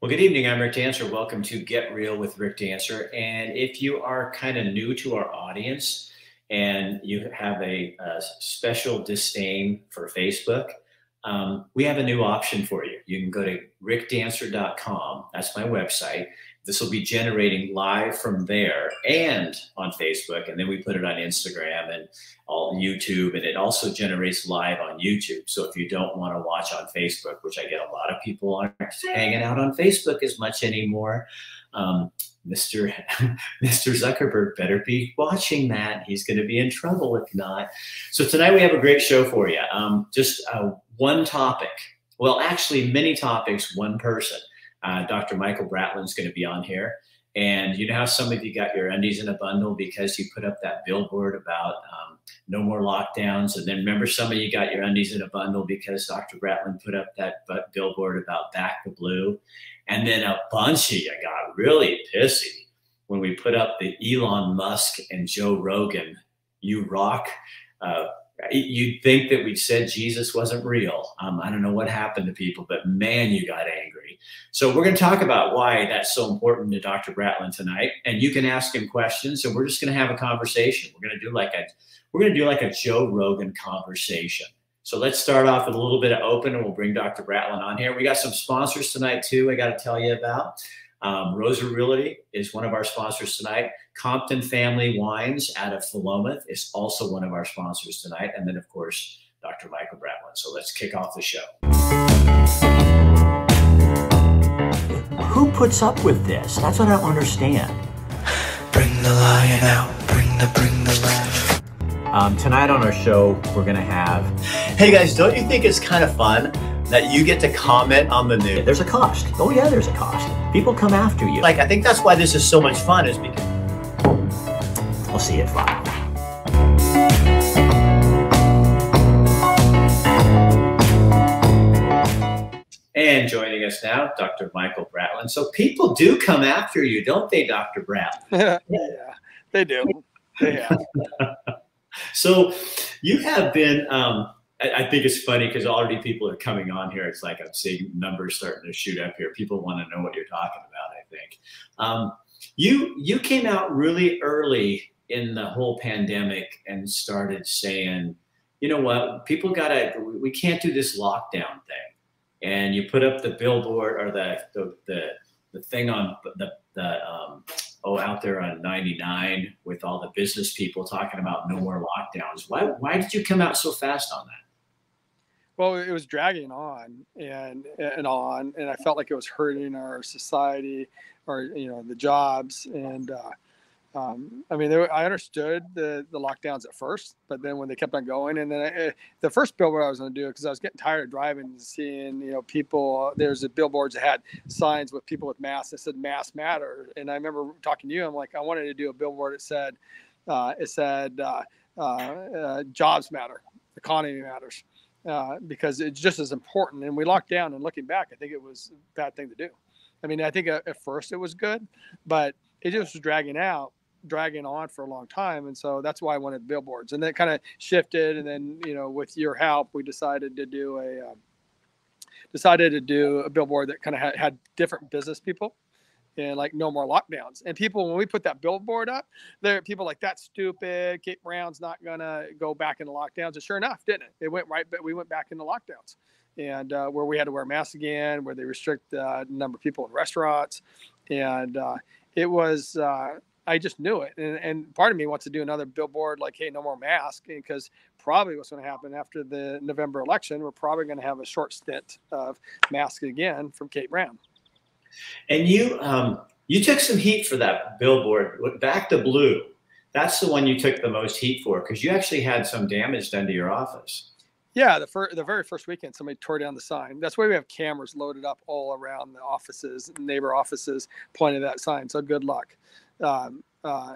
Well, good evening. I'm Rick Dancer. Welcome to Get Real with Rick Dancer. And if you are kind of new to our audience and you have a, a special disdain for Facebook, um, we have a new option for you. You can go to rickdancer.com. That's my website. This will be generating live from there and on Facebook. And then we put it on Instagram and all YouTube. And it also generates live on YouTube. So if you don't want to watch on Facebook, which I get a lot of people aren't hanging out on Facebook as much anymore, um, Mr. Mr. Zuckerberg better be watching that. He's going to be in trouble if not. So tonight we have a great show for you. Um, just uh, one topic. Well, actually, many topics, one person. Uh, Dr. Michael Bratland's going to be on here. And you know how some of you got your undies in a bundle because you put up that billboard about um, no more lockdowns. And then remember, some of you got your undies in a bundle because Dr. Bratland put up that billboard about back the blue. And then a bunch of you got really pissy when we put up the Elon Musk and Joe Rogan, you rock. Uh, you'd think that we said Jesus wasn't real. Um, I don't know what happened to people, but man, you got angry. So we're going to talk about why that's so important to Dr. Bratland tonight, and you can ask him questions, and we're just going to have a conversation. We're going to do like a we're going to do like a Joe Rogan conversation. So let's start off with a little bit of open, and we'll bring Dr. Bratland on here. We got some sponsors tonight too. I got to tell you about. Um, Rosa Realty is one of our sponsors tonight. Compton Family Wines out of Philomath is also one of our sponsors tonight. And then, of course, Dr. Michael Bratland. So let's kick off the show. Who puts up with this? That's what I don't understand. Bring the lion out. Bring the, bring the lion. Um, tonight on our show, we're going to have. Hey guys, don't you think it's kind of fun that you get to comment on the news? There's a cost. Oh, yeah, there's a cost. People come after you. Like, I think that's why this is so much fun, is because I'll see you at five. And joining us now, Dr. Michael Bratland. So people do come after you, don't they, Dr. Bratland? yeah, they do. They so you have been, um, I, I think it's funny because already people are coming on here. It's like I'm seeing numbers starting to shoot up here. People want to know what you're talking about, I think. Um, you you came out really early in the whole pandemic and started saying, you know what, people gotta, we can't do this lockdown thing. And you put up the billboard or the the the, the thing on the the um, oh out there on 99 with all the business people talking about no more lockdowns. Why why did you come out so fast on that? Well, it was dragging on and and on, and I felt like it was hurting our society, or you know the jobs and. Uh, um, I mean, were, I understood the, the lockdowns at first, but then when they kept on going, and then I, eh, the first billboard I was going to do because I was getting tired of driving and seeing, you know, people. There's the billboards that had signs with people with masks that said "Mask Matter," and I remember talking to you. I'm like, I wanted to do a billboard that said, uh, it said, uh, uh, uh "Jobs matter, economy matters," uh, because it's just as important. And we locked down, and looking back, I think it was a bad thing to do. I mean, I think at, at first it was good, but it just was dragging out dragging on for a long time. And so that's why i wanted billboards. And then kind of shifted. And then you know with your help we decided to do a um, decided to do a billboard that kind of had, had different business people and like no more lockdowns. And people when we put that billboard up there are people like that's stupid. Kate brown's not gonna go back into lockdowns. And sure enough didn't it? It went right but we went back into lockdowns. And uh, where we had to wear masks again where they restrict the uh, number of people in restaurants. And uh, it was uh, I just knew it. And, and part of me wants to do another billboard like, hey, no more mask, because probably what's going to happen after the November election, we're probably going to have a short stint of mask again from Kate Brown. And you, um, you took some heat for that billboard, Back to Blue. That's the one you took the most heat for because you actually had some damage done to your office. Yeah, the fir- the very first weekend, somebody tore down the sign. That's why we have cameras loaded up all around the offices, neighbor offices, pointing that sign. So good luck. Um, uh,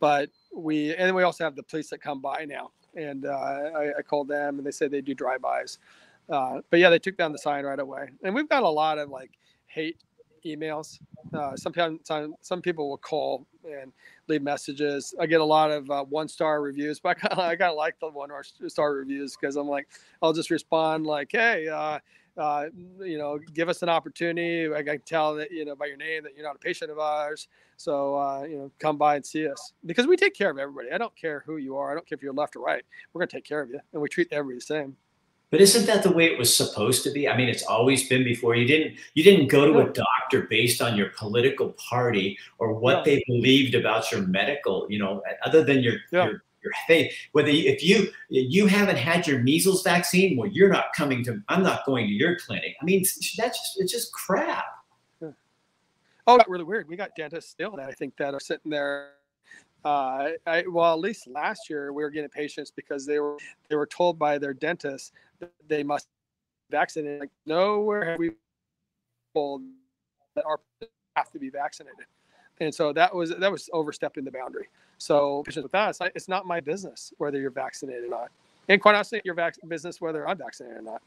but we and we also have the police that come by now, and uh, I, I, called them and they said they do drive-bys. Uh, but yeah, they took down the sign right away, and we've got a lot of like hate emails. Uh, sometimes some, some people will call and leave messages. I get a lot of uh, one star reviews, but I kind of like the one star reviews because I'm like, I'll just respond like, hey, uh, uh, you know, give us an opportunity. I can tell that you know by your name that you're not a patient of ours. So uh, you know, come by and see us because we take care of everybody. I don't care who you are. I don't care if you're left or right. We're gonna take care of you, and we treat everybody the same. But isn't that the way it was supposed to be? I mean, it's always been before. You didn't you didn't go to a doctor based on your political party or what Yeah. they believed about your medical, you know, other than your Yeah. your your faith. Whether if you you haven't had your measles vaccine, well, you're not coming to. I'm not going to your clinic. I mean, that's just it's just crap. Oh, really weird. We got dentists still that I think that are sitting there. Uh, I, well, at least last year we were getting patients because they were they were told by their dentist that they must vaccinate. Like nowhere have we told that our have to be vaccinated, and so that was that was overstepping the boundary. So patients with us, it's not my business whether you're vaccinated or not, and quite honestly, your vac- business whether I'm vaccinated or not.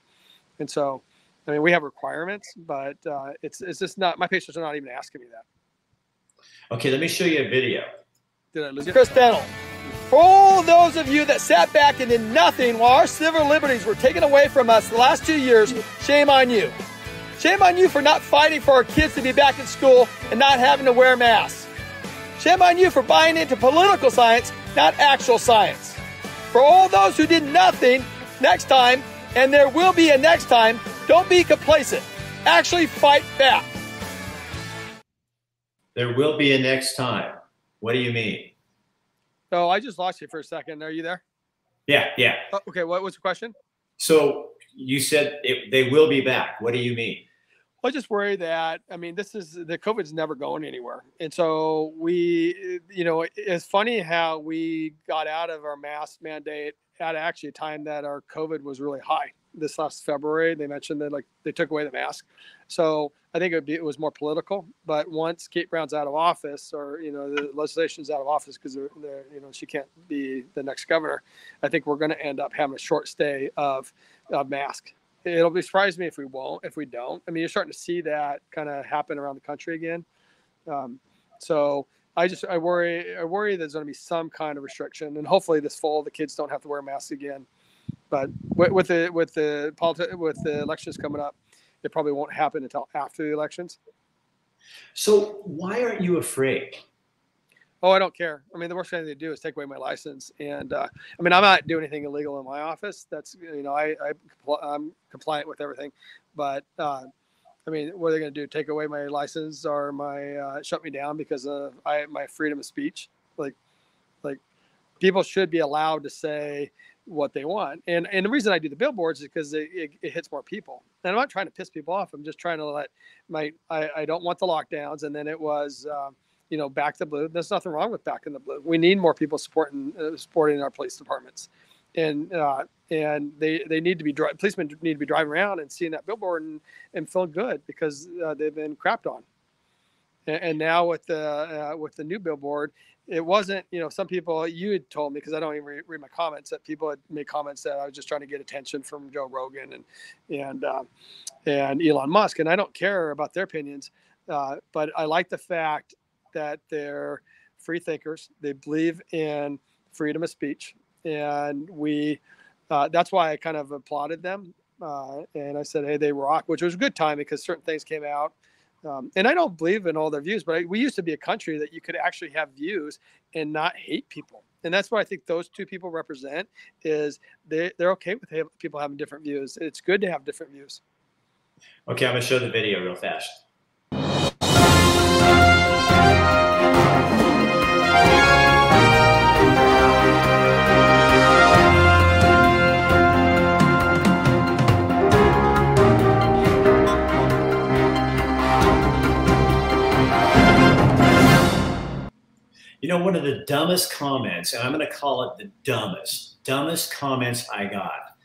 And so, I mean, we have requirements, but uh, it's it's just not my patients are not even asking me that. Okay, let me show you a video. Did I lose you? Chris Dental. For all those of you that sat back and did nothing while our civil liberties were taken away from us the last two years, shame on you. Shame on you for not fighting for our kids to be back in school and not having to wear masks. Shame on you for buying into political science, not actual science. For all those who did nothing, next time, and there will be a next time, don't be complacent. Actually fight back. There will be a next time. What do you mean? Oh, I just lost you for a second. Are you there? Yeah, yeah. Oh, okay. What was the question? So you said it, they will be back. What do you mean? I just worry that I mean this is the COVID's never going anywhere, and so we, eh, you know, it's funny how we got out of our mask mandate at actually a time that our COVID was really high. This last February, they mentioned that like they took away the mask, so I think it, be, it was more political. But once Kate Brown's out of office, or you know the legislation's out of office because you know she can't be the next governor, I think we're going to end up having a short stay of, of mask it'll be surprise me if we won't if we don't. I mean you're starting to see that kind of happen around the country again. Um, so i just i worry i worry there's going to be some kind of restriction and hopefully this fall the kids don't have to wear masks again. But with, with the with the politi- with the elections coming up it probably won't happen until after the elections. So why aren't you afraid? Oh, I don't care. I mean, the worst thing they do is take away my license, and uh, I mean, I'm not doing anything illegal in my office. That's you know, I, I i'm compliant with everything, but uh, I mean, what are they going to do? Take away my license or my uh, shut me down because of I my freedom of speech? Like, like people should be allowed to say what they want, and and the reason I do the billboards is because it, it, it hits more people. And I'm not trying to piss people off. I'm just trying to let my I, I don't want the lockdowns, and then it was. Um, you know, back the blue. There's nothing wrong with back in the blue. We need more people supporting uh, supporting our police departments, and uh, and they they need to be dri- policemen need to be driving around and seeing that billboard and, and feeling good because uh, they've been crapped on. And, and now with the uh, with the new billboard, it wasn't you know some people you had told me because I don't even re- read my comments that people had made comments that I was just trying to get attention from Joe Rogan and and um, and Elon Musk, and I don't care about their opinions, uh, but I like the fact that they're free thinkers. They believe in freedom of speech, and we. Uh, that's why I kind of applauded them, uh, and I said, "Hey, they rock," which was a good time because certain things came out. Um, and I don't believe in all their views, but I, we used to be a country that you could actually have views and not hate people, and that's what I think those two people represent. Is they they're okay with people having different views. It's good to have different views. Okay, I'm gonna show the video real fast. You know, one of the dumbest comments, and I'm going to call it the dumbest, dumbest comments I got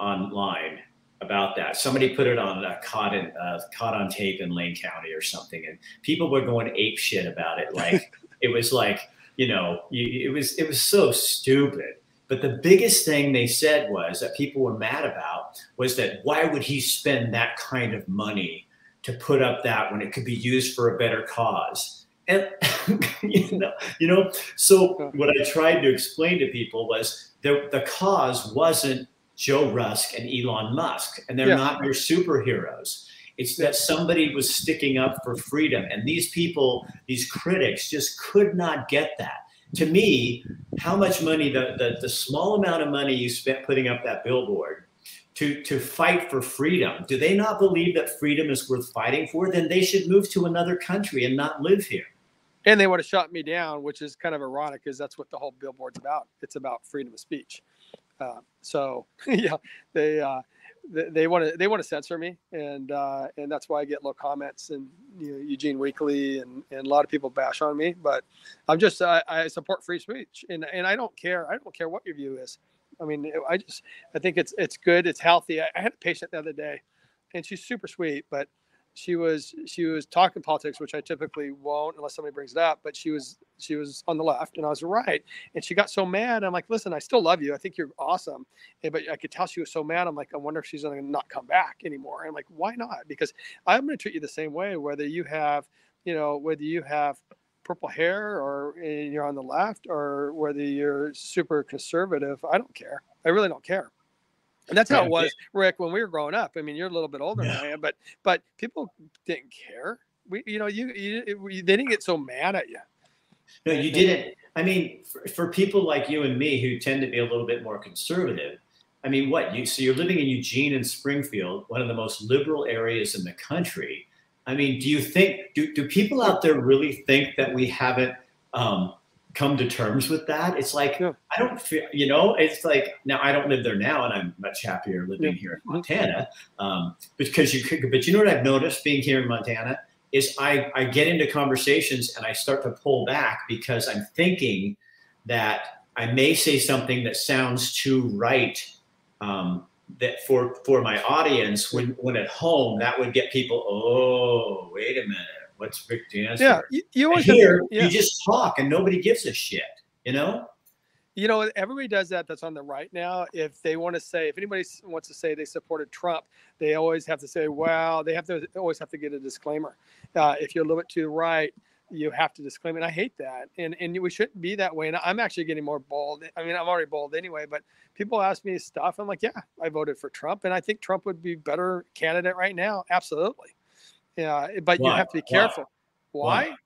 online about that. Somebody put it on uh, caught in uh, caught on tape in Lane County or something, and people were going ape shit about it. Like it was like you know, you, it was it was so stupid. But the biggest thing they said was that people were mad about was that why would he spend that kind of money to put up that when it could be used for a better cause? And you know, you know. So what I tried to explain to people was the the cause wasn't Joe Rusk and Elon Musk, and they're Yeah. not your superheroes. It's that somebody was sticking up for freedom, and these people, these critics, just could not get that. To me, how much money the, the the small amount of money you spent putting up that billboard to to fight for freedom, do they not believe that freedom is worth fighting for? Then they should move to another country and not live here. And they would have shut me down, which is kind of ironic because that's what the whole billboard's about. It's about freedom of speech. Uh, so yeah, they uh, they- want to they want to censor me, and uh, and that's why I get low comments and you know, Eugene Weekly and, and a lot of people bash on me. But I'm just I, I support free speech, and and I don't care I don't care what your view is. I mean I just I think it's it's good it's healthy. I, I had a patient the other day, and she's super sweet, but she was she was talking politics, which I typically won't unless somebody brings it up. But she was she was on the left, and I was right, and she got so mad. I'm like, listen, I still love you. I think you're awesome, but I could tell she was so mad. I'm like, I wonder if she's to not come back anymore. I'm like, why not? Because I'm going to treat you the same way, whether you have, you know, whether you have purple hair or uh, you're on the left or whether you're super conservative. I don't care. I really don't care. And that's how it was, Rick, when we were growing up. I mean, you're a little bit older Yeah. than I am, but but people didn't care. We, you know, you, you they didn't get so mad at you. No, you didn't. I mean, for, for people like you and me who tend to be a little bit more conservative, I mean, what you so you're living in Eugene and Springfield, one of the most liberal areas in the country. I mean, do you think do do people out there really think that we haven't um, come to terms with that? It's like Yeah. I don't feel, you know, it's like now I don't live there now, and I'm much happier living Yeah. here in. Montana um, because you could. But you know what I've noticed being here in Montana is I, I get into conversations and I start to pull back because I'm thinking that I may say something that sounds too right um, that for for my audience when when at home that would get people oh wait a minute what's Rick Dancer Yeah, you, you always have here yeah. you just talk and nobody gives a shit you know? You know everybody does that that's on the right now. If they want to say if anybody wants to say they supported trump they always have to say wow they have to always have to get a disclaimer. Uh, if you're a little bit to the right you have to disclaim it. I hate that. And and we shouldn't be that way. And i'm actually getting more bold i mean i'm already bold anyway but people ask me stuff. I'm like yeah i voted for trump. And i think trump would be better candidate right now. Absolutely yeah but you have to be Why? careful. Why? why?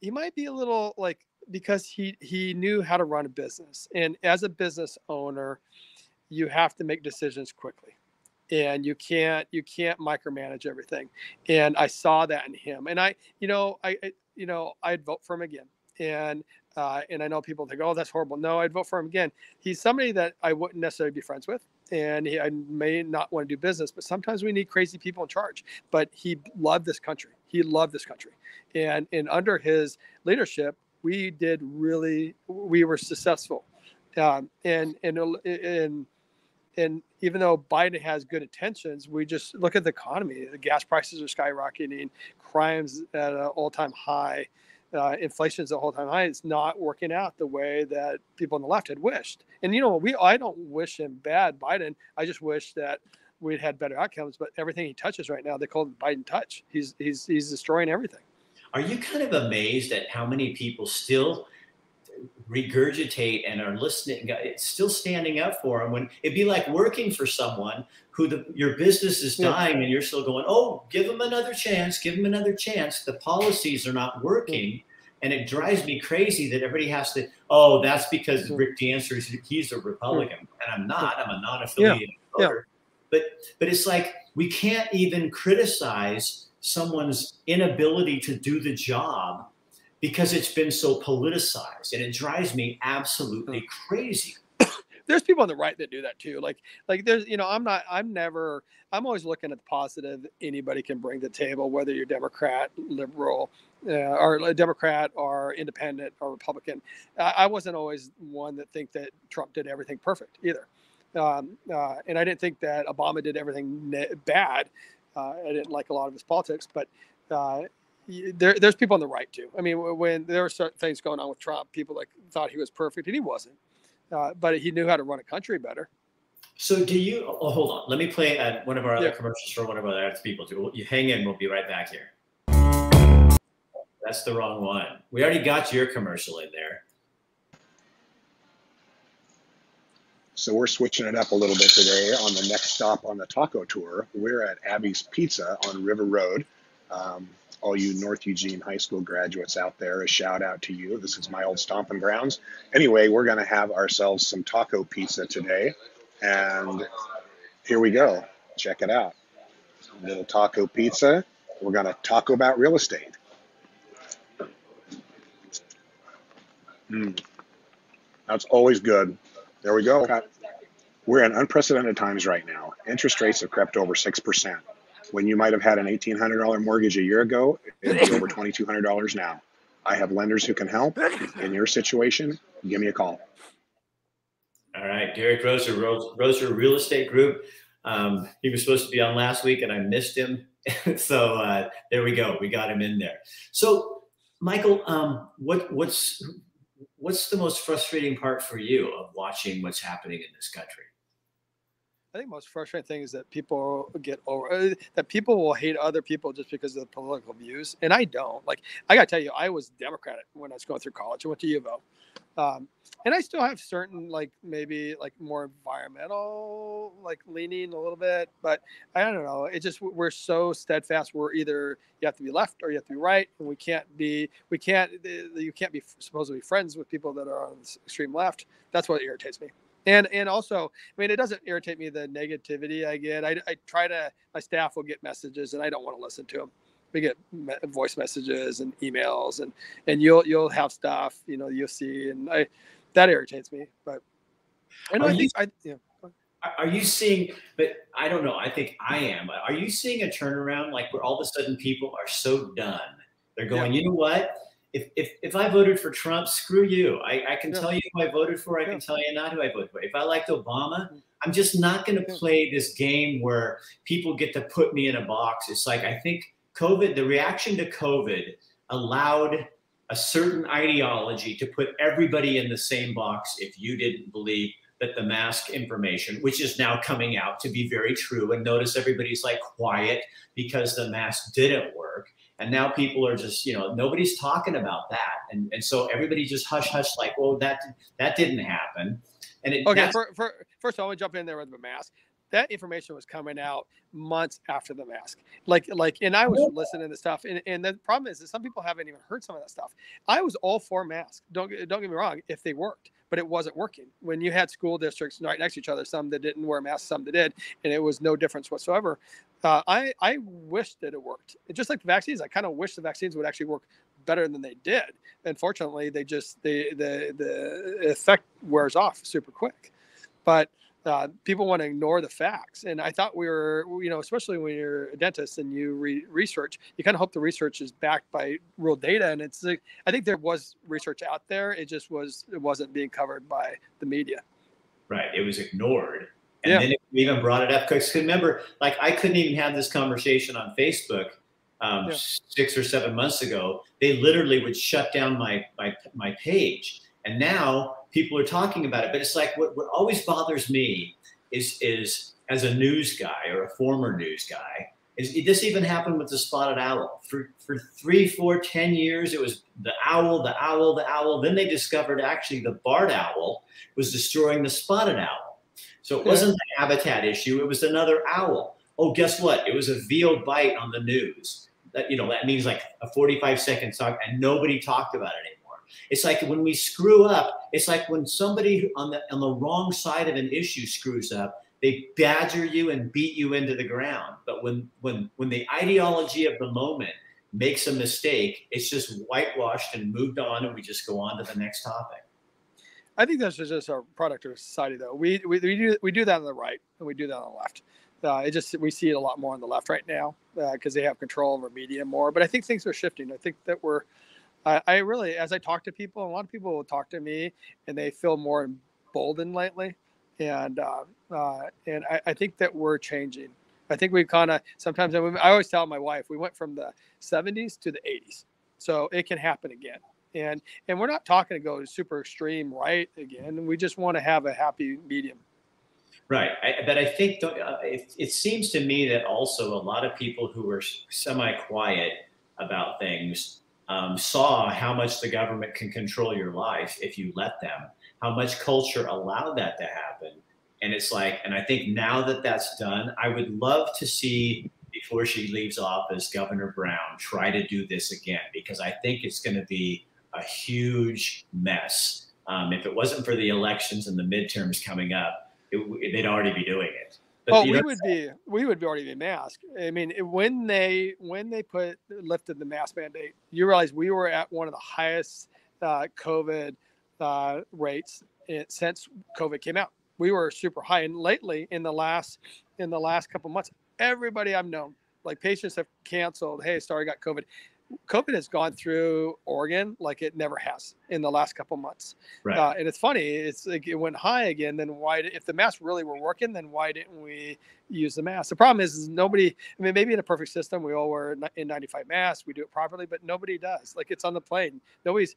He might be a little like because he he knew how to run a business and as a business owner you have to make decisions quickly and you can't you can't micromanage everything and i saw that in him and i you know i I- you know i'd vote for him again and uh, and i know people think oh that's horrible. No i'd vote for him again. He's somebody that i wouldn't necessarily be friends with and he, i may not want to do business but sometimes we need crazy people in charge. But he loved this country. He loved this country. And and under his leadership we did really we were successful. Um, and and and and even though Biden has good intentions, we just look at the economy. The gas prices are skyrocketing, crimes at an all-time high, uh, inflation's at an all-time high. It's not working out the way that people on the left had wished. And you know, we I don't wish him bad, Biden. I just wish that we'd had better outcomes. But everything he touches right now, they call it Biden touch. He's he's he's destroying everything. are you kind of amazed at how many people still regurgitate and are listening it's still standing up for them when it'd be like working for someone who the your business is Yeah. dying and you're still going oh give them another chance give them another chance. The policies are not working and it drives me crazy that everybody has to oh that's because Yeah. rick dancer is he's a republican. And i'm not i'm a non-affiliated Yeah. voter. But but it's like we can't even criticize someone's inability to do the job because it's been so politicized and it drives me absolutely crazy there's people on the right that do that too. Like like there's you know I'm not I'm never I'm always looking at the positive anybody can bring to the table, whether you're Democrat, liberal, uh, or a Democrat or independent or Republican. I, I wasn't always one that think that Trump did everything perfect either, um, uh, and I didn't think that Obama did everything ne- bad. Uh, I didn't like a lot of his politics, but. Uh, there, there's people on the right too. I mean, when there were certain things going on with Trump, people like thought he was perfect, and he wasn't uh, but he knew how to run a country better. so do you oh hold on let me play uh, one of our other Yeah. commercials for one of our other people too you hang in we'll be right back here that's the wrong one we already got your commercial in there So we're switching it up a little bit today on the next stop on the taco tour. We're at Abby's Pizza on River Road. Um, all you North Eugene High School graduates out there, a shout out to you. This is my old stomping grounds. Anyway, we're going to have ourselves some taco pizza today. And here we go. Check it out. Little taco pizza. We're going to talk about real estate. Mm. That's always good. There we go. We're in unprecedented times right now. Interest rates have crept over 6%. When you might have had an $1,800 mortgage a year ago, it's over $2,200 now. I have lenders who can help. In your situation, give me a call. All right, Derek Roser, Roser Real Estate Group. Um, he was supposed to be on last week, and I missed him. so uh, there we go. We got him in there. So, Michael, um, what what's what's the most frustrating part for you of watching what's happening in this country? I think most frustrating thing is that people get over uh, that people will hate other people just because of the political views, and I don't. Like I gotta tell you, I was Democratic when I was going through college. I went to U of O, um, and I still have certain like maybe like more environmental like leaning a little bit, but I don't know. It just we're so steadfast. We're either you have to be left or you have to be right, and we can't be we can't you can't be supposed to be friends with people that are on the extreme left. That's what irritates me and and also i mean it doesn't irritate me the negativity i get i, I try to my staff will get messages and i don't want to listen to them we get me- voice messages and emails and and you'll you'll have stuff you know you'll see and i that irritates me but and I think I yeah. Are you seeing? But I don't know. I think I am. Are you seeing a turnaround, like where all of a sudden people are so done? They're going. Yeah. You know what? If, if, if I voted for Trump, screw you. I, I can yeah. tell you who I voted for. I yeah. can tell you not who I voted for. If I liked Obama, mm. I'm just not going to play this game where people get to put me in a box. It's like I think COVID, the reaction to COVID allowed a certain ideology to put everybody in the same box if you didn't believe that the mask information, which is now coming out to be very true, and notice everybody's like quiet because the mask didn't work and now people are just you know nobody's talking about that and and so everybody just hush hush like well that that didn't happen and it, okay for, for, first of all, I want to jump in there with the mask that information was coming out months after the mask. Like, like, and I was listening to stuff, and, and the problem is that some people haven't even heard some of that stuff. I was all for masks. Don't don't get me wrong, if they worked, but it wasn't working. When you had school districts right next to each other, some that didn't wear masks, some that did, and it was no difference whatsoever. Uh, I I wish that it worked. Just like the vaccines, I kind of wish the vaccines would actually work better than they did. Unfortunately, they just the the the effect wears off super quick. But uh, people want to ignore the facts. And I thought we were, you know, especially when you're a dentist and you re- research, you kind of hope the research is backed by real data. And it's like, I think there was research out there. It just was, it wasn't being covered by the media. Right. It was ignored. And yeah. then we even brought it up because remember, like I couldn't even have this conversation on Facebook um, yeah. six or seven months ago. They literally would shut down my my my page, and now people are talking about it. But it's like what, what always bothers me is is as a news guy or a former news guy is this even happened with the spotted owl for for three, four, ten years. It was the owl, the owl, the owl. Then they discovered actually the barred owl was destroying the spotted owl. So it wasn't the habitat issue. It was another owl. Oh, guess what? It was a veal bite on the news. That you know that means like a 45 second talk, and nobody talked about it anymore. It's like when we screw up, it's like when somebody on the on the wrong side of an issue screws up, they badger you and beat you into the ground. But when when when the ideology of the moment makes a mistake, it's just whitewashed and moved on, and we just go on to the next topic. I think that's just a product of society, though. We, we, we do we do that on the right, and we do that on the left. Uh, it just we see it a lot more on the left right now because uh, they have control over media more. But I think things are shifting. I think that we're I, I really, as I talk to people, a lot of people will talk to me and they feel more emboldened lately. And uh, uh, and I, I, think that we're changing. I think we kind of sometimes I always tell my wife we went from the 70s to the 80s, so it can happen again. And and we're not talking to go super extreme right again. We just want to have a happy medium. Right, I, but I think uh, it, it seems to me that also a lot of people who are semi-quiet about things um, saw how much the government can control your life if you let them, how much culture allowed that to happen. And it's like, and I think now that that's done, I would love to see before she leaves office, Governor Brown try to do this again because I think it's going to be a huge mess. Um, if it wasn't for the elections and the midterms coming up, it, they'd already be doing well, we would be we would be already be masked. I mean, when they when they put lifted the mask mandate, you realize we were at one of the highest uh, COVID uh, rates since COVID came out. We were super high, and lately in the last in the last couple months, everybody I've known, like patients have canceled. Hey, sorry, I got COVID. COVID has gone through Oregon like it never has in the last couple months. Right. Uh, and it's funny, it's like it went high again. Then why, if the masks really were working, then why didn't we use the mask? The problem is, is nobody, I mean, maybe in a perfect system, we all wear N95 masks, we do it properly, but nobody does. Like it's on the plane. Nobody's,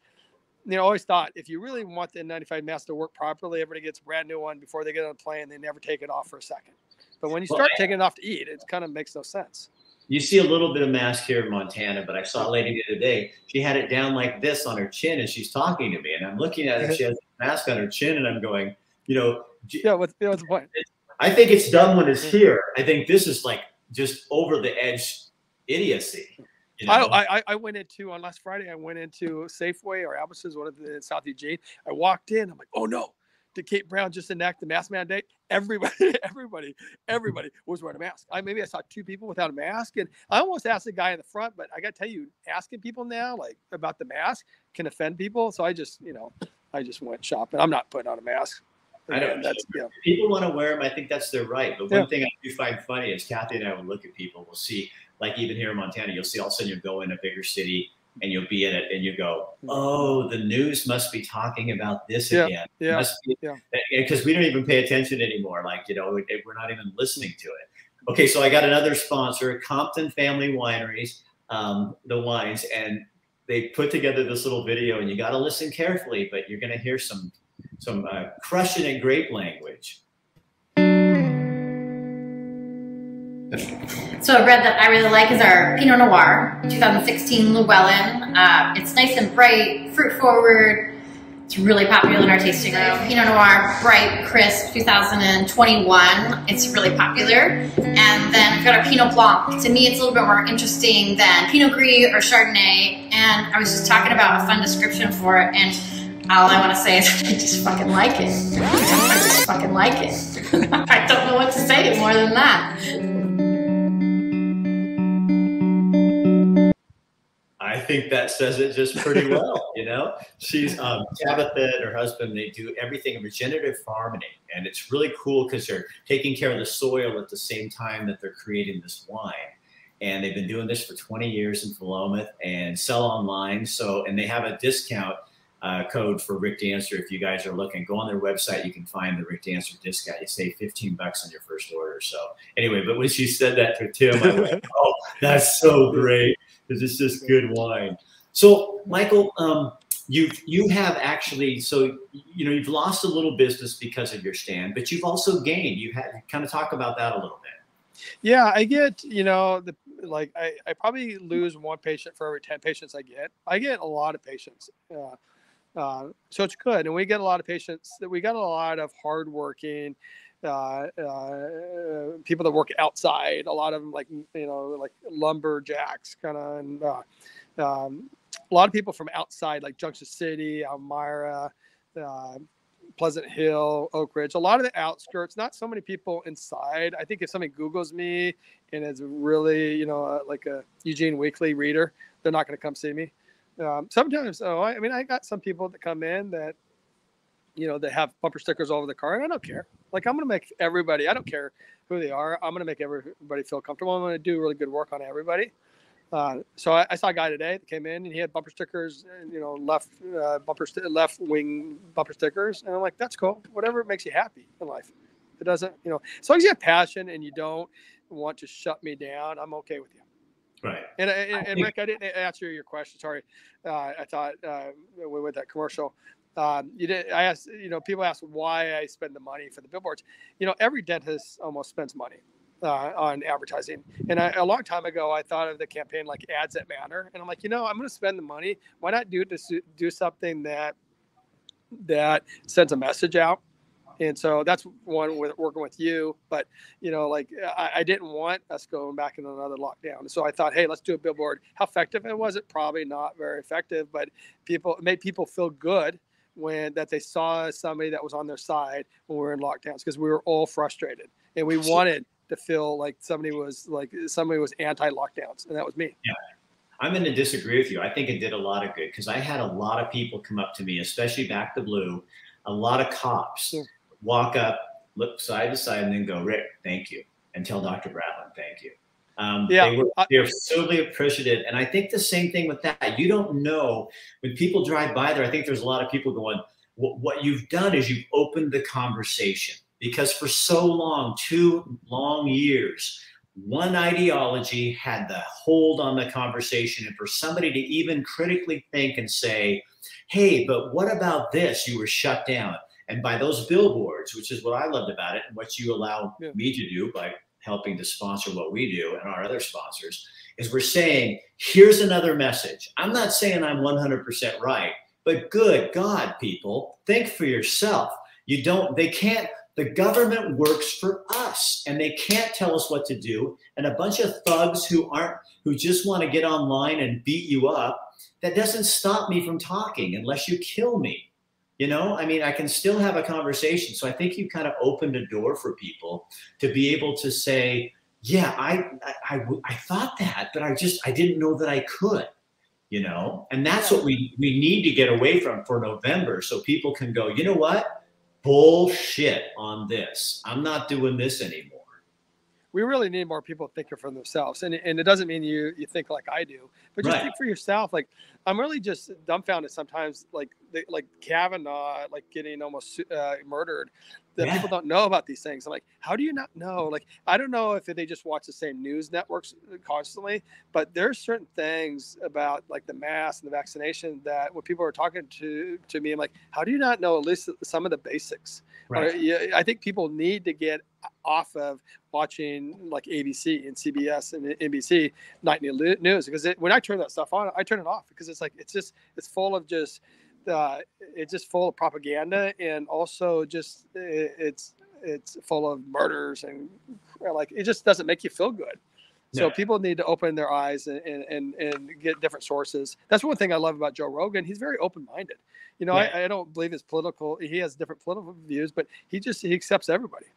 you know, always thought if you really want the N95 mask to work properly, everybody gets a brand new one before they get on the plane. They never take it off for a second. But when you start well, taking it off to eat, it kind of makes no sense. You see a little bit of mask here in Montana, but I saw a lady the other day. She had it down like this on her chin, and she's talking to me, and I'm looking at her. She has a mask on her chin, and I'm going, you know, yeah. What's, what's the point? I think it's dumb when it's here. I think this is like just over the edge idiocy. You know? I, I, I went into on last Friday. I went into Safeway or Albertsons, one of the South Eugene. I walked in. I'm like, oh no, did Kate Brown just enact the mask mandate? Everybody, everybody, mm-hmm. everybody was wearing a mask. I maybe I saw two people without a mask, and I almost asked the guy in the front, but I got to tell you, asking people now like about the mask can offend people. So I just, you know, I just went shopping. I'm not putting on a mask. I know. That's, yeah. People want to wear them. I think that's their right. But one yeah. thing I do find funny is Kathy and I will look at people. We'll see, like even here in Montana, you'll see all of a sudden you go in a bigger city and you'll be in it and you go, oh, the news must be talking about this yeah, again. Yeah, because yeah. we don't even pay attention anymore. Like, you know, we're not even listening to it. Okay, so I got another sponsor, Compton Family Wineries, um, the wines, and they put together this little video, and you got to listen carefully, but you're going to hear some some uh, crushing and grape language. So a red that I really like is our Pinot Noir 2016 Llewellyn. Uh, it's nice and bright, fruit forward. It's really popular in our tasting room. Pinot Noir, bright, crisp, 2021. It's really popular. And then we've got our Pinot Blanc. To me, it's a little bit more interesting than Pinot Gris or Chardonnay. And I was just talking about a fun description for it. And all I want to say is I just fucking like it. I just fucking like it. I don't know what to say more than that. Think that says it just pretty well. you know, she's um, Tabitha and her husband. They do everything regenerative farming, and it's really cool because they're taking care of the soil at the same time that they're creating this wine. And they've been doing this for 20 years in Philomath and sell online. So, and they have a discount uh, code for Rick Dancer. If you guys are looking, go on their website. You can find the Rick Dancer discount. You save 15 bucks on your first order. So anyway, but when she said that to Tim, I went, "Oh, that's so great." Because it's just good wine. So, Michael, um, you you have actually so you know you've lost a little business because of your stand, but you've also gained. You had kind of talk about that a little bit. Yeah, I get you know the like I, I probably lose one patient for every 10 patients I get. I get a lot of patients. Uh, uh, so it's good. And we get a lot of patients that we got a lot of hardworking, uh, uh, people that work outside. A lot of them, like you know, like lumberjacks, kind of, and uh, um, a lot of people from outside, like Junction City, Elmira, uh, Pleasant Hill, Oak Ridge. A lot of the outskirts. Not so many people inside. I think if somebody Google's me and is really, you know, uh, like a Eugene Weekly reader, they're not going to come see me. Um, sometimes, oh, I, I mean, I got some people that come in that you know, that have bumper stickers all over the car, and I don't care. Like I'm gonna make everybody. I don't care who they are. I'm gonna make everybody feel comfortable. I'm gonna do really good work on everybody. Uh, so I, I, saw a guy today that came in and he had bumper stickers, you know, left uh, bumper st- left wing bumper stickers, and I'm like, that's cool. Whatever makes you happy in life. It doesn't, you know, as long as you have passion and you don't want to shut me down, I'm okay with you. Right. And, and, and Rick, I didn't answer your question. Sorry. Uh, I thought uh, we went that commercial. Um, you did. I asked. You know, people ask why I spend the money for the billboards. You know, every dentist almost spends money uh, on advertising. And I, a long time ago, I thought of the campaign like ads that matter. And I'm like, you know, I'm going to spend the money. Why not do this, do something that that sends a message out? and so that's one with working with you but you know like I, I, didn't want us going back into another lockdown so i thought hey let's do a billboard how effective it was it probably not very effective but people it made people feel good when that they saw somebody that was on their side when we were in lockdowns because we were all frustrated and we wanted to feel like somebody was like somebody was anti lockdowns and that was me yeah I'm going to disagree with you. I think it did a lot of good because I had a lot of people come up to me, especially back to blue, a lot of cops walk up, look side to side, and then go, Rick, thank you, and tell Dr. Bratland, thank you. Um, yeah, they were they're solely appreciative, and I think the same thing with that. You don't know when people drive by there. I think there's a lot of people going, "What you've done is you've opened the conversation." Because for so long, two long years, one ideology had the hold on the conversation, and for somebody to even critically think and say, "Hey, but what about this?" You were shut down and by those billboards, which is what I loved about it and what you allow yeah. me to do by helping to sponsor what we do and our other sponsors, is we're saying, here's another message. I'm not saying I'm 100% right, but good God, people, think for yourself. You don't, they can't, the government works for us and they can't tell us what to do. And a bunch of thugs who aren't, who just want to get online and beat you up, that doesn't stop me from talking unless you kill me. You know, I mean, I can still have a conversation. So I think you kind of opened a door for people to be able to say, yeah, I, I, I, I thought that, but I just, I didn't know that I could, you know, and that's what we, we need to get away from for November. So people can go, you know what? Bullshit on this. I'm not doing this anymore we really need more people thinking for themselves. And, and it doesn't mean you you think like I do, but just right. think for yourself. Like I'm really just dumbfounded sometimes, like like Kavanaugh, like getting almost uh, murdered, that yeah. people don't know about these things. I'm like, how do you not know? Like I don't know if they just watch the same news networks uh, constantly, but there's certain things about like the mask and the vaccination that when people are talking to to me, I'm like, how do you not know at least some of the basics? Right. Or, yeah, I think people need to get off of watching like ABC and CBS and NBC nightly news because it, when I turn that stuff on, I turn it off because it's like it's just it's full of just uh, it's just full of propaganda and also just it, it's it's full of murders and like it just doesn't make you feel good. So people need to open their eyes and, and, and get different sources. That's one thing I love about Joe Rogan. He's very open minded. You know, yeah. I, I don't believe his political. He has different political views, but he just he accepts everybody.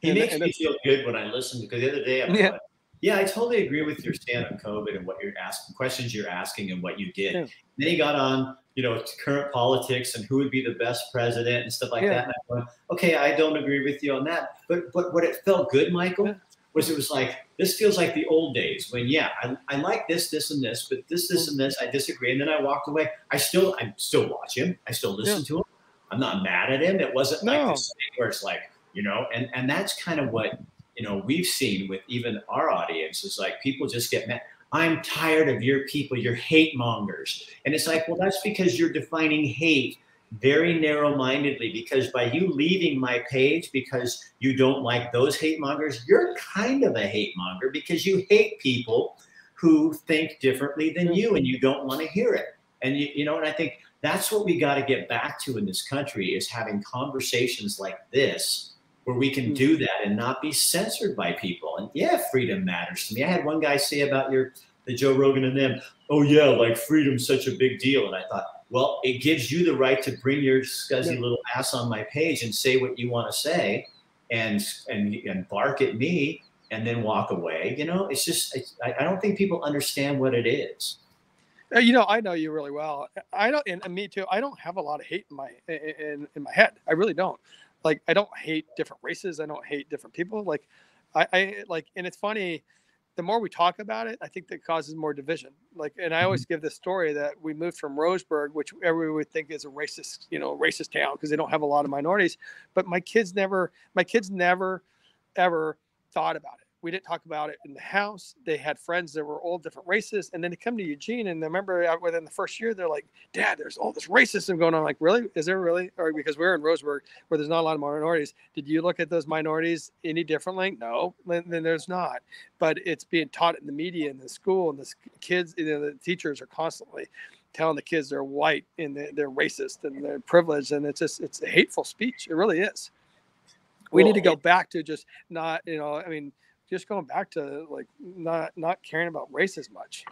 He and, makes and me feel good when I listen because the other day I'm yeah. like, yeah, I totally agree with your stand on COVID and what you're asking, questions you're asking, and what you did. Yeah. Then he got on, you know, current politics and who would be the best president and stuff like yeah. that. And I went, okay, I don't agree with you on that. But but what it felt good, Michael, yeah. was it was like this feels like the old days when yeah, I, I like this, this, and this, but this, this, and this, I disagree. And then I walked away. I still I still watch him. I still listen to him. I'm not mad at him. It wasn't no. like this thing where it's like you know? And and that's kind of what you know we've seen with even our audience is like people just get mad i'm tired of your people you're hate mongers. And it's like well that's because you're defining hate very narrow-mindedly because by you leaving my page because you don't like those hate mongers you're kind of a hate monger because you hate people who think differently than you and you don't want to hear it. And you, you know and i think that's what we got to get back to in this country is having conversations like this where we can do mm-hmm. that and not be censored by people. And yeah, freedom matters to me. I had one guy say about your the Joe Rogan and them, oh yeah, like freedom's such a big deal. And I thought, well, it gives you the right to bring your scuzzy yeah. little ass on my page and say what you want to say and and and bark at me and then walk away. You know, it's just it's, I, I don't think people understand what it is. Uh, you know, I know you really well. I don't, and me too. I don't have a lot of hate in my in, in my head. I really don't like I don't hate different races. I don't hate different people. Like I, I like, and it's funny. The more we talk about it, I think that causes more division. Like, and I always mm-hmm. give this story that we moved from Roseburg, which everyone would think is a racist, you know, racist town because they don't have a lot of minorities. But my kids never, my kids never, ever thought about it we didn't talk about it in the house. They had friends that were all different races, and then they come to Eugene, and I remember uh, within the first year, they're like, "Dad, there's all this racism going on." I'm like, really? Is there really? Or because we're in Roseburg, where there's not a lot of minorities. Did you look at those minorities any differently? No, then, there's not. But it's being taught in the media, in the school, and the kids, you know, the teachers are constantly telling the kids they're white and they're racist and they're privileged, and it's just it's a hateful speech. It really is. we need to go back to just not, you know, I mean, just going back to like not not caring about race as much.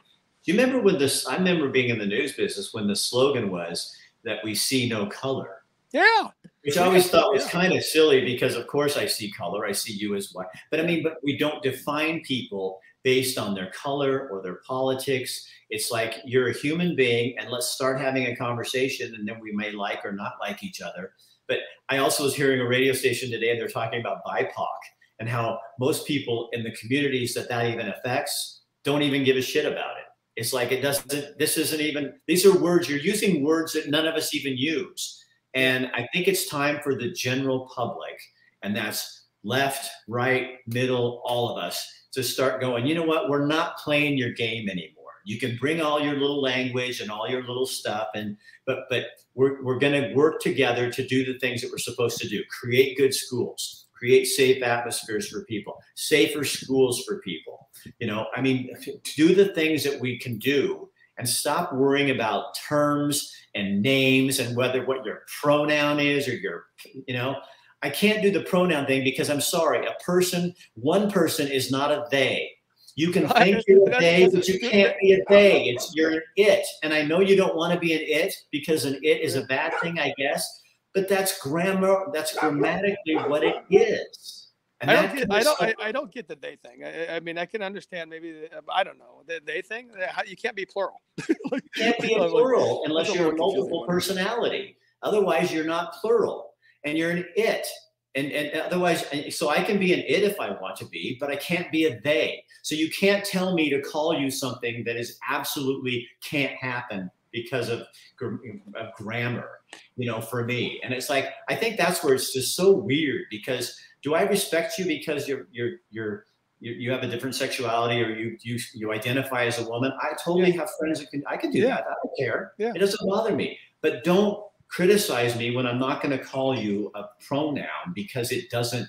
Do you remember when this? I remember being in the news business when the slogan was that we see no color, Yeah, which I always thought was kind of silly because, of course, I see color. I see you as white, but I mean, but we don't define people based on their color or their politics. It's like you're a human being, and let's start having a conversation, and then we may like or not like each other. But I also was hearing a radio station today, and they're talking about BIPOC and how most people in the communities that that even affects don't even give a shit about it. It's like it doesn't. This isn't even. These are words you're using words that none of us even use. And I think it's time for the general public, and that's left, right, middle, all of us, to start going. You know what? We're not playing your game anymore. You can bring all your little language and all your little stuff, and but but we're we're going to work together to do the things that we're supposed to do. Create good schools create safe atmospheres for people, safer schools for people. You know, I mean, to do the things that we can do and stop worrying about terms and names and whether what your pronoun is or your, you know, I can't do the pronoun thing because I'm sorry, a person, one person is not a they. You can think you're a they, but you can't be a they. It's you're an it. And I know you don't want to be an it because an it is a bad thing, I guess but that's grammar that's grammatically what it is and I don't get, I don't, I, I don't get the they thing. I, I mean, I can understand maybe, I don't know, the they thing. uh, You can't be plural. Like- you can't be a like- plural unless you're a multiple personality otherwise you're not plural and you're an it and, and otherwise so i can be an it if i want to be but i can't be a they so you can't tell me to call you something that is absolutely can't happen because of, of grammar you know for me and it's like i think that's where it's just so weird because do i respect you because you're you're you're you, you have a different sexuality or you you you identify as a woman i totally have friends that can i can do Yeah. that i don't care Yeah. it doesn't bother me but don't criticize me when i'm not going to call you a pronoun because it doesn't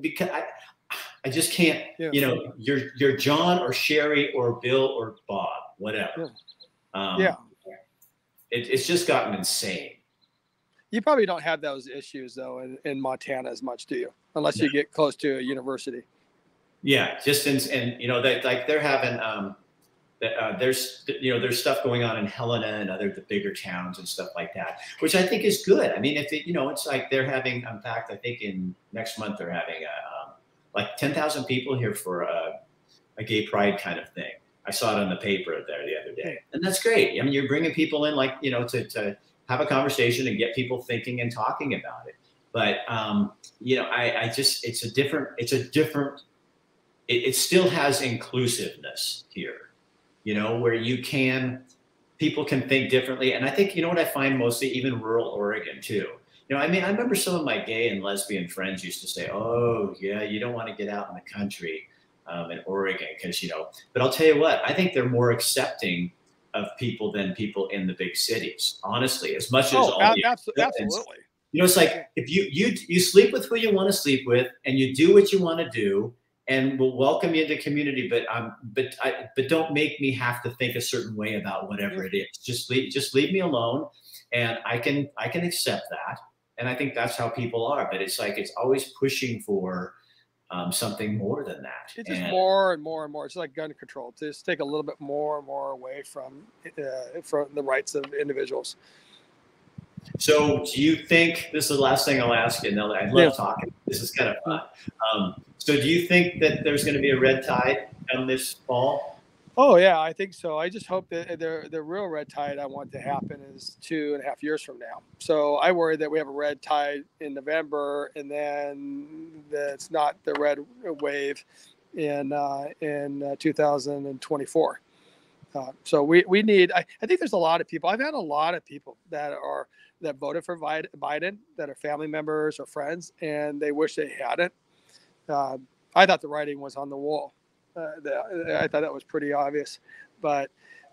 because i i just can't Yeah. you know you're you're john or sherry or bill or bob whatever um, Yeah. It, it's just gotten insane You probably don't have those issues though in, in Montana as much, do you? Unless you get close to a university. Yeah, just in, and you know that like they're having um, uh, there's you know there's stuff going on in Helena and other the bigger towns and stuff like that, which I think is good. I mean, if it, you know, it's like they're having. In fact, I think in next month they're having a, um, like ten thousand people here for a, a gay pride kind of thing. I saw it on the paper there the other day, and that's great. I mean, you're bringing people in like you know to to have a conversation and get people thinking and talking about it. But um, you know, I, I just it's a different it's a different it, it still has inclusiveness here, you know, where you can, people can think differently. And I think, you know what I find mostly, even rural Oregon too. You know, I mean, I remember some of my gay and lesbian friends used to say, oh, yeah, you don't want to get out in the country um, in Oregon because, you know, but I'll tell you what, I think they're more accepting of people than people in the big cities, honestly, as much as Oh, all ab- the absolutely. You know, it's like if you you you sleep with who you want to sleep with, and you do what you want to do, and we'll welcome you into community. But um, but I but don't make me have to think a certain way about whatever it is. Just leave just leave me alone, and I can I can accept that. And I think that's how people are. But it's like it's always pushing for um, something more than that. It's just And- more and more and more. It's like gun control. Just take a little bit more and more away from uh, from the rights of individuals. So, do you think this is the last thing I'll ask you? And I love Yeah. talking. This is kind of fun. Um, so, do you think that there's going to be a red tide come this fall? Oh yeah, I think so. I just hope that the the real red tide I want to happen is two and a half years from now. So I worry that we have a red tide in November, and then that's not the red wave in uh, in uh, 2024. Uh, so we, we need. I, I think there's a lot of people. I've had a lot of people that are that voted for Biden, Biden that are family members or friends, and they wish they hadn't. Uh, I thought the writing was on the wall. Uh, the, I thought that was pretty obvious, but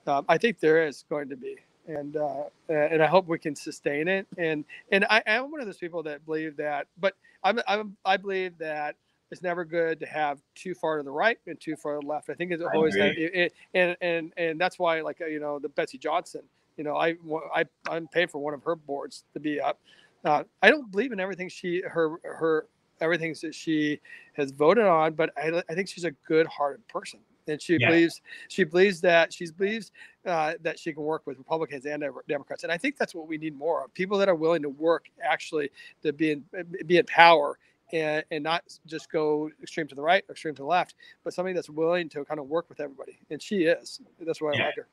um, I think there is going to be, and uh, and I hope we can sustain it. And and I am one of those people that believe that, but I'm, I'm I believe that it's never good to have too far to the right and too far to the left. I think it's always that, it, it- and and and that's why like uh, you know the Betsy Johnson, you know I I I'm paying for one of her boards to be up. Uh, I don't believe in everything she her her everything that she has voted on, but I, I think she's a good-hearted person, and she Yeah. believes she believes that she believes uh, that she can work with Republicans and Democrats, and I think that's what we need more of: people that are willing to work actually to be in be in power. And, and not just go extreme to the right, extreme to the left, but somebody that's willing to kind of work with everybody. And she is. That's why I like her.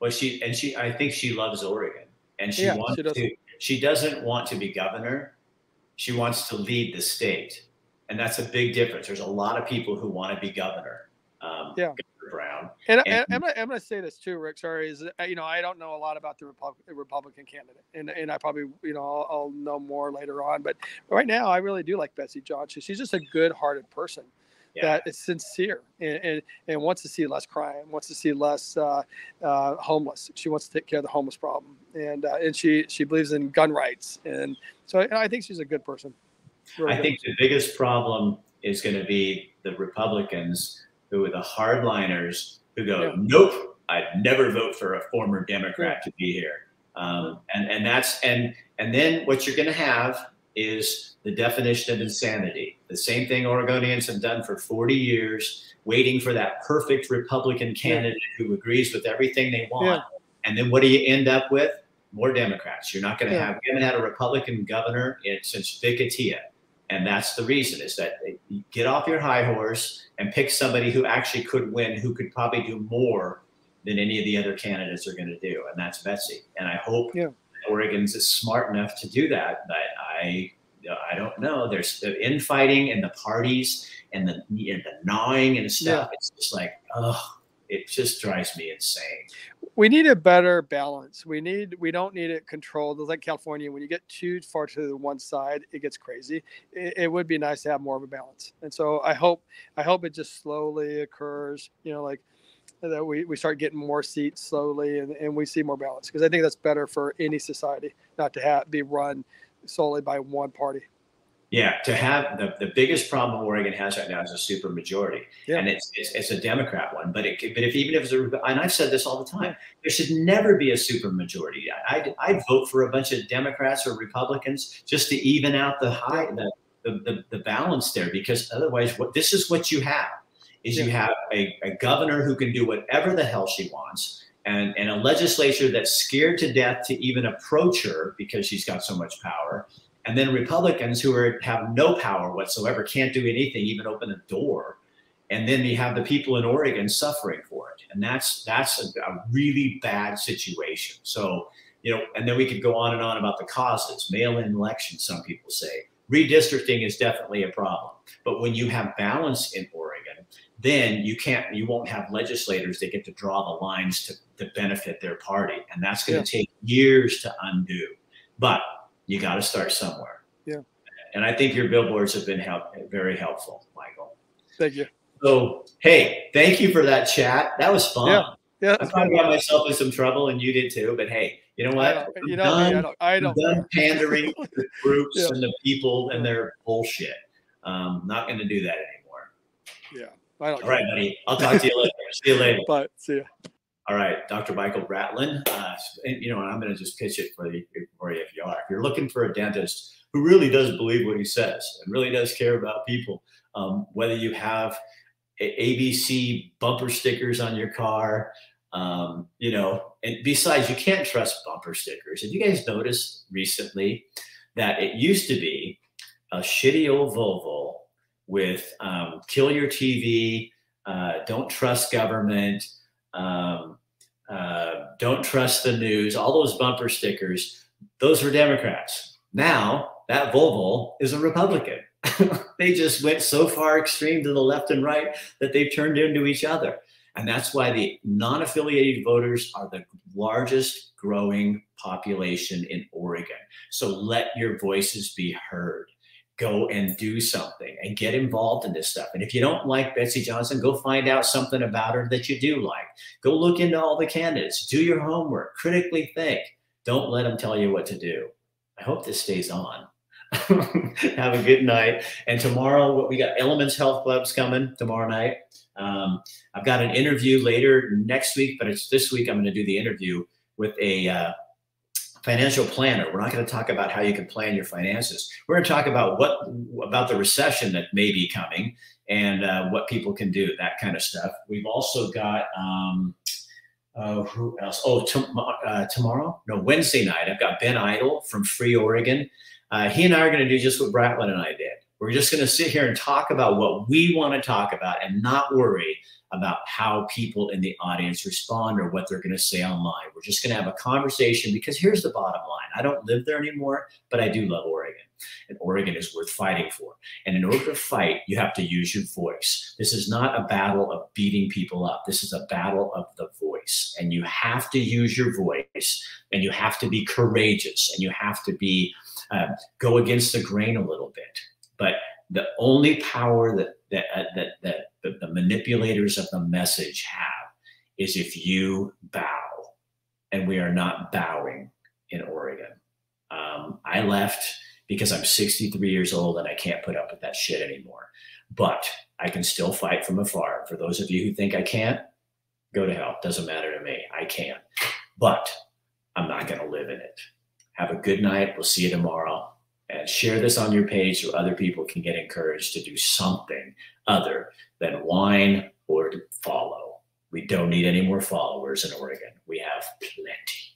Well, she and she, I think she loves Oregon, and she Yeah, wants she to. She doesn't want to be governor. She wants to lead the state, and that's a big difference. There's a lot of people who want to be governor. Um, Yeah. Governor Brown. And, And- and I'm, gonna, say this too, Rick. Sorry, is you know I don't know a lot about the Repub- Republican candidate, and and I probably you know I'll, I'll know more later on. But right now, I really do like Betsy Johnson. She's just a good-hearted person Yeah. that is sincere and, and and wants to see less crime, wants to see less uh, uh, homeless. She wants to take care of the homeless problem, and uh, and she she believes in gun rights, and so I, I think she's a good person. Really I good. think the biggest problem is going to be the Republicans who are the hardliners who go, Yeah. nope, I'd never vote for a former Democrat to be here. Um, and, and that's, and, and then what you're going to have is the definition of insanity. The same thing Oregonians have done for 40 years, waiting for that perfect Republican candidate who agrees with everything they want. And then what do you end up with? More Democrats. You're not going to Yeah. have, we haven't had a Republican governor in, since Vic Atiyeh. And that's the reason is that you get off your high horse and pick somebody who actually could win, who could probably do more than any of the other candidates are going to do. And that's Betsy. And I hope Yeah. Oregon's is smart enough to do that. But I, I don't know. There's the infighting and the parties and the, and the gnawing and stuff. It's just like, oh, it just drives me insane. we need a better balance. We need we don't need it controlled. It's like California. When you get too far to the one side, it gets crazy. It, it would be nice to have more of a balance. And so I hope I hope it just slowly occurs. You know, like that we, we start getting more seats slowly and, and we see more balance because I think that's better for any society not to have be run solely by one party. Yeah, to have the, the biggest problem Oregon has right now is a super majority, Yeah. and it's, it's it's a Democrat one. But it but if even if it's a and I've said this all the time, there should never be a super majority. I I'd, I'd vote for a bunch of Democrats or Republicans just to even out the high the the, the, the balance there because otherwise what this is what you have is you have a, a governor who can do whatever the hell she wants and, and a legislature that's scared to death to even approach her because she's got so much power and then Republicans who are have no power whatsoever, can't do anything, even open a door. And then you have the people in Oregon suffering for it, and that's that's a, a really bad situation. So you know, and then we could go on and on about the causes, mail-in elections. Some people say redistricting is definitely a problem, but when you have balance in Oregon, then you can't, you won't have legislators that get to draw the lines to, to benefit their party, and that's going to take years to undo. But you got to start somewhere. Yeah. And I think your billboards have been help, very helpful, Michael. Thank you. So, hey, thank you for that chat. That was fun. Yeah. Yeah, I probably got myself in some trouble, and you did too. But hey, you know I what? don't- you I'm know, done, I don't, I I'm don't done pandering to the groups Yeah. and the people and their bullshit. Um, not going to do that anymore. Yeah, I don't. All right, buddy. I'll talk to you later. See you later. Bye. see ya. All right, Dr. Michael Bratland. Uh, and, you know, and I'm going to just pitch it for you, for you if you are. If you're looking for a dentist who really does believe what he says and really does care about people, um, whether you have ABC bumper stickers on your car, um, you know, and besides, you can't trust bumper stickers. Have you guys noticed recently that it used to be a shitty old Volvo with um, kill your TV, uh, don't trust government, um, uh, don't trust the news, all those bumper stickers, those were Democrats. Now that Volvo is a Republican. they just went so far extreme to the left and right that they've turned into each other. And that's why the non affiliated voters are the largest growing population in Oregon. So let your voices be heard. Go and do something and get involved in this stuff. And if you don't like Betsy Johnson, go find out something about her that you do like. Go look into all the candidates, do your homework, critically think. Don't let them tell you what to do. I hope this stays on. Have a good night. And tomorrow, we got Elements Health Club's coming tomorrow night. Um, I've got an interview later next week, but it's this week. I'm going to do the interview with a uh, financial planner. We're not going to talk about how you can plan your finances. We're going to talk about what about the recession that may be coming and uh, what people can do, that kind of stuff. We've also got um, uh, who else? Oh, uh, tomorrow? No, Wednesday night. I've got Ben Edtl from Free Oregon. Uh, he and I are going to do just what Bratland and I did. We're just going to sit here and talk about what we want to talk about and not worry about how people in the audience respond or what they're going to say online. We're just going to have a conversation because here's the bottom line. I don't live there anymore, but I do love Oregon. And Oregon is worth fighting for. And in order to fight, you have to use your voice. This is not a battle of beating people up. This is a battle of the voice. And you have to use your voice and you have to be courageous and you have to be uh, go against the grain a little bit. But the only power that that, uh, that, that the, manipulators of the message have is if you bow. And we are not bowing in Oregon. Um, I left because I'm 63 years old and I can't put up with that shit anymore. But I can still fight from afar. For those of you who think I can't, go to hell. Doesn't matter to me. I can. But I'm not going to live in it. Have a good night. We'll see you tomorrow Uh, share this on your page so other people can get encouraged to do something other than whine or to follow. We don't need any more followers in Oregon. We have plenty.